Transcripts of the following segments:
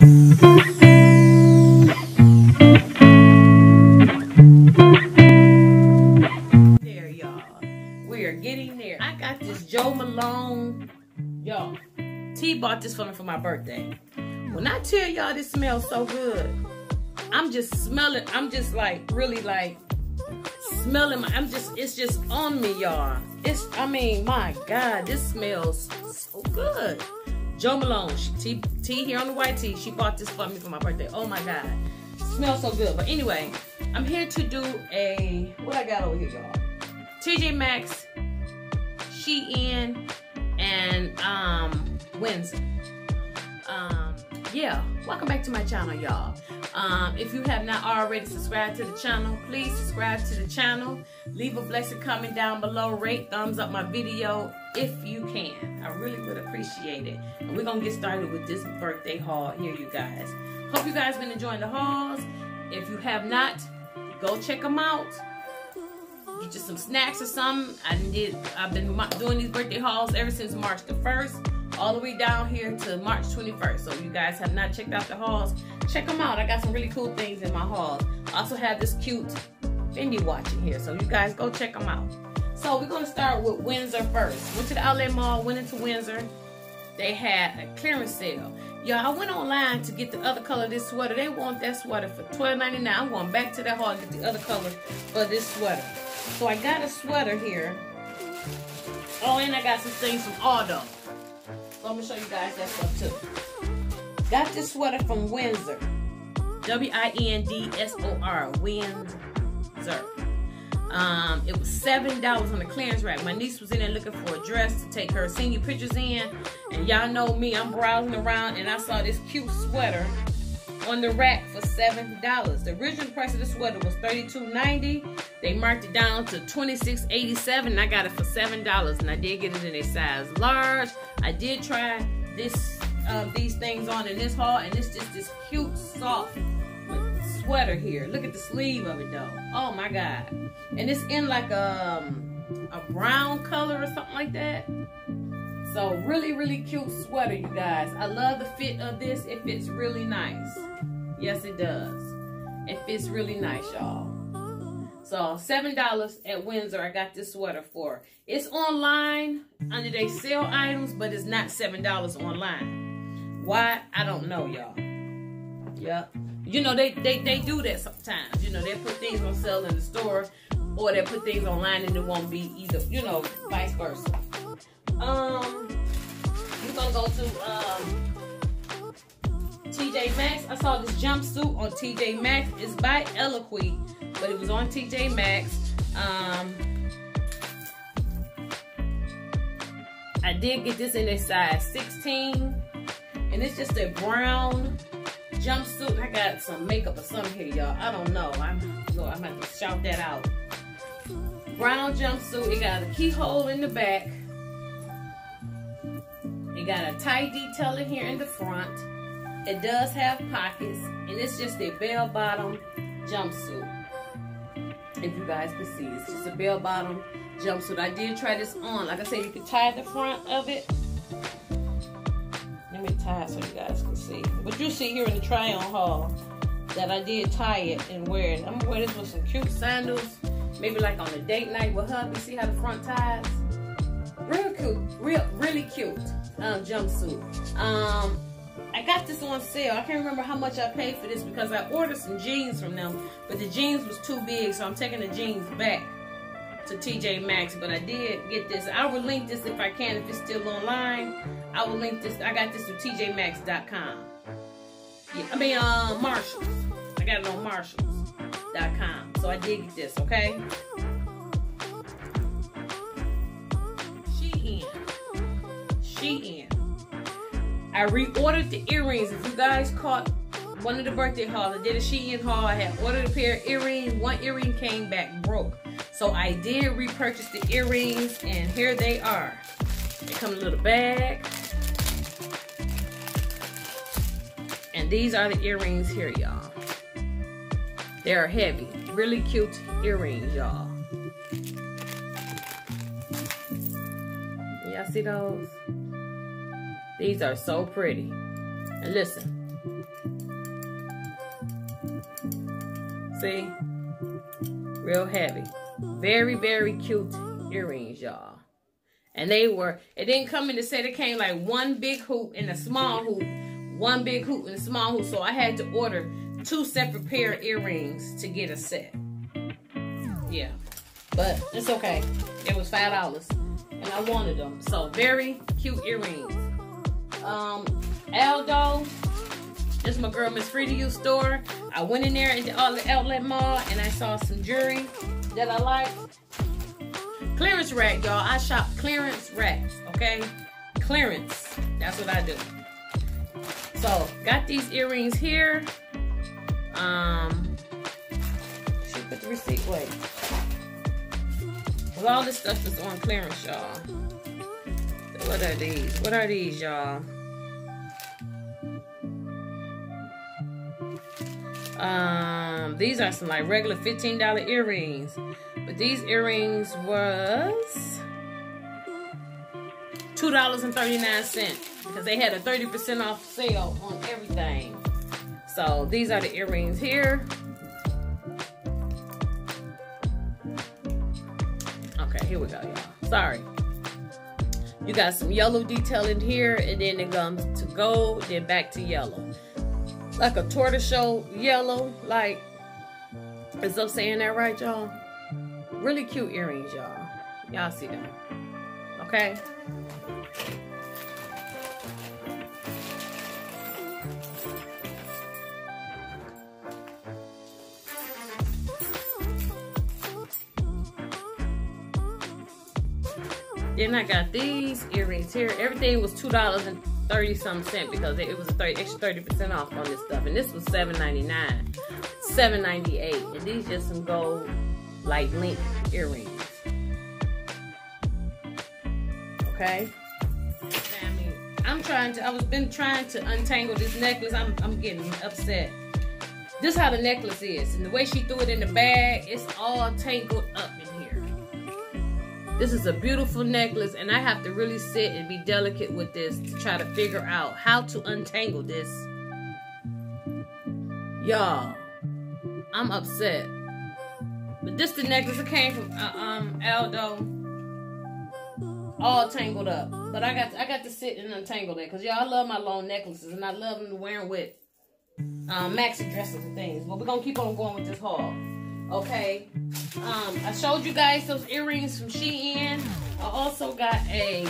There, y'all. We are getting there. I got this Jo Malone. Y'all, T bought this for me for my birthday. When I tell y'all this smells so good, I'm just smelling. I'm just like really like smelling. My, I'm just. It's just on me, y'all. It's. I mean, my God, this smells so good. Jo Malone, she, T, T here on the white tee. She bought this for me for my birthday. Oh my God, smells so good. But anyway, I'm here to do a what I got over here, y'all. TJ Maxx, Shein, and um Windsor. Um, yeah, welcome back to my channel, y'all. Um, if you have not already subscribed to the channel, please subscribe to the channel. Leave a blessed comment down below. Rate, thumbs up my video if you can. I really would appreciate it. And we're gonna get started with this birthday haul here, you guys. Hope you guys been enjoying the hauls. If you have not, go check them out. Get you some snacks or something. I did. I've been doing these birthday hauls ever since March the first all the way down here to March 21st. So if you guys have not checked out the hauls, check them out. I got some really cool things in my hauls. I also have this cute Fendi watch in here. So you guys go check them out. So we're going to start with Windsor first. Went to the outlet mall, went into Windsor. They had a clearance sale. Y'all, I went online to get the other color of this sweater. They want that sweater for $12.99. I'm going back to that hall to get the other color for this sweater. So I got a sweater here. Oh, and I got some things from Aldo. So I'm gonna show you guys that stuff too. Got this sweater from Windsor. W-I-N-D-S-O-R. Windsor. Um, it was seven dollars on the clearance rack. My niece was in there looking for a dress to take her senior pictures in, and y'all know me, I'm browsing around and I saw this cute sweater on the rack for seven dollars. The original price of the sweater was $32.90. They marked it down to $26.87. and I got it for seven dollars, and I did get it in a size large. I did try this um, these things on in this haul, and it's just this cute, soft sweater here. Look at the sleeve of it though. Oh my god. And it's in like a, um, a brown color or something like that. So really, really cute sweater, you guys. I love the fit of this. It fits really nice. Yes, it does. It fits really nice, y'all. So $7 at Windsor, I got this sweater for. It's online under they sale items, but it's not $7 online. Why? I don't know, y'all. Yep. You know, they, they, they do that sometimes. You know, they put things on sale in the store or they put things online and it won't be either, you know, vice versa. Um, we're gonna go to um, TJ Maxx. I saw this jumpsuit on TJ Maxx. It's by Eloquii, but it was on TJ Maxx. Um, I did get this in a size 16, and it's just a brown jumpsuit. I got some makeup or something here, y'all. I don't know. I'm so I'm gonna shout that out. Brown jumpsuit. It got a keyhole in the back. It got a tight detail in here in the front. It does have pockets, and it's just a bell bottom jumpsuit. If you guys can see, it's just a bell bottom jumpsuit. I did try this on. Like I said, you can tie the front of it. Tie so you guys can see. But you see here in the try on haul that I did tie it and wear it. I'm gonna wear this with some cute sandals. Maybe like on a date night with hubby. See how the front ties? Real cute. Real, really cute um, jumpsuit. Um, I got this on sale. I can't remember how much I paid for this because I ordered some jeans from them, but the jeans was too big, so I'm taking the jeans back to TJ Maxx. But I did get this. I will link this if I can, if it's still online. I will link this. I got this to TJMaxx.com. Yeah, I mean, uh, Marshalls. I got it on Marshalls.com. So I did get this, okay? Shein. Shein. I reordered the earrings. If you guys caught one of the birthday hauls, I did a Shein haul. I had ordered a pair of earrings. One earring came back broke. So I did repurchase the earrings and here they are. They come in a little bag. And these are the earrings here, y'all. They are heavy. Really cute earrings, y'all. Y'all see those? These are so pretty. And listen. See? Real heavy. Very, very cute earrings, y'all. And they were, it didn't come in the set. It came like one big hoop and a small hoop. One big hoop and a small hoop. So I had to order two separate pair of earrings to get a set. Yeah. But it's okay. It was $5. And I wanted them. So very cute earrings. Um, Aldo. This is my girl Miss Free to Use store. I went in there at the outlet mall and I saw some jewelry that I like. Clearance rack, y'all. I shop clearance racks, okay? Clearance. That's what I do. So, got these earrings here. Um, should put the receipt away. Well, all this stuff is on clearance, y'all. So what are these? What are these, y'all? Um, these are some like regular $15 earrings. But these earrings was $2.39 because they had a 30% off sale on everything. So these are the earrings here. Okay, here we go, y'all. Sorry. You got some yellow detailing here, and then it comes to gold, then back to yellow like a tortoiseshell yellow. Like, is I'm saying that right, y'all? Really cute earrings, y'all. Y'all see them. Okay? Then I got these earrings here. Everything was two dollars and 30 some cent because it, was a 30, extra 30% off on this stuff. And this was $7.99, $7.98. And these just some gold like link earrings. Okay. I mean, I'm trying to, I was been trying to untangle this necklace. I'm, I'm getting upset. This how the necklace is. And the way she threw it in the bag, it's all tangled up. This is a beautiful necklace and I have to really sit and be delicate with this to try to figure out how to untangle this. Y'all, I'm upset. But this the necklace that came from uh, um Aldo. All tangled up. But I got to, I got to sit and untangle it. Because y'all, I love my long necklaces and I love them to wear them with um, maxi dresses and things. But we're to keep on going with this haul. Okay. Um, I showed you guys those earrings from Shein. I also got a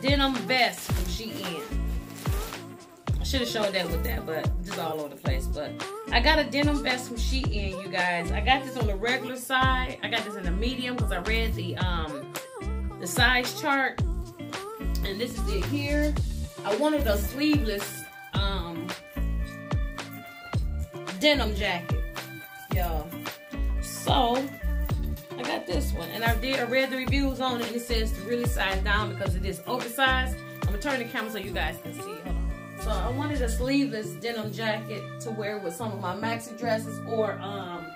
denim vest from Shein. I should have showed that with that, but just all over the place. But I got a denim vest from Shein, you guys. I got this on the regular side. I got this in the medium because I read the um the size chart. And this is it here. I wanted a sleeveless um denim jacket, y'all. So I got this one. And I did I read the reviews on it it says to really size down because it is oversized. I'm gonna turn the camera so you guys can see. Hold on. So I wanted a sleeveless denim jacket to wear with some of my maxi dresses or um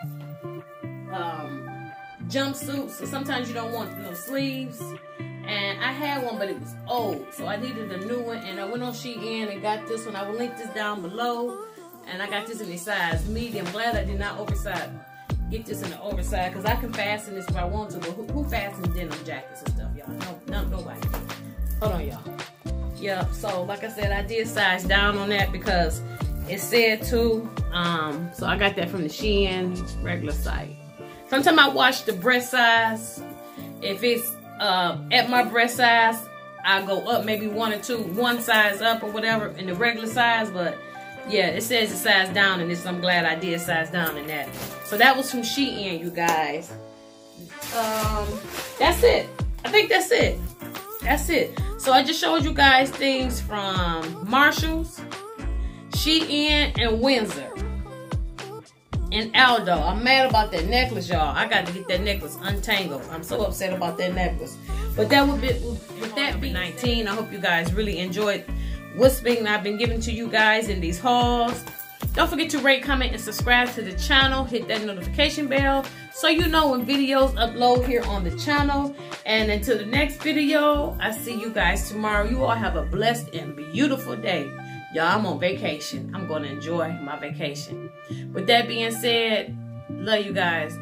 um jumpsuits. So sometimes you don't want no sleeves. And I had one, but it was old. So I needed a new one. And I went on Shein and got this one. I will link this down below. And I got this in a size medium. Glad I did not oversize get this in the oversized because I can fasten this if I want to, but who, who fastens denim jackets and stuff, y'all? No, no, nobody. Hold on, y'all. Yep, so like I said, I did size down on that because it said to. Um, so I got that from the Shein regular site. Sometimes I watch the breast size. If it's uh, at my breast size, I go up maybe one or two, one size up or whatever in the regular size, but yeah, it says it size down in this. I'm glad I did size down in that. So that was from Shein, you guys. Um, that's it. I think that's it. That's it. So I just showed you guys things from Marshalls, Shein, and Windsor. And Aldo. I'm mad about that necklace, y'all. I got to get that necklace untangled. I'm so upset about that necklace. But that would be with that be 19. I hope you guys really enjoyed what's been I've been giving to you guys in these hauls. Don't forget to rate, comment, and subscribe to the channel. Hit that notification bell so you know when videos upload here on the channel. And until the next video, I see you guys tomorrow. You all have a blessed and beautiful day. Y'all, I'm on vacation. I'm going to enjoy my vacation. With that being said, Love you guys.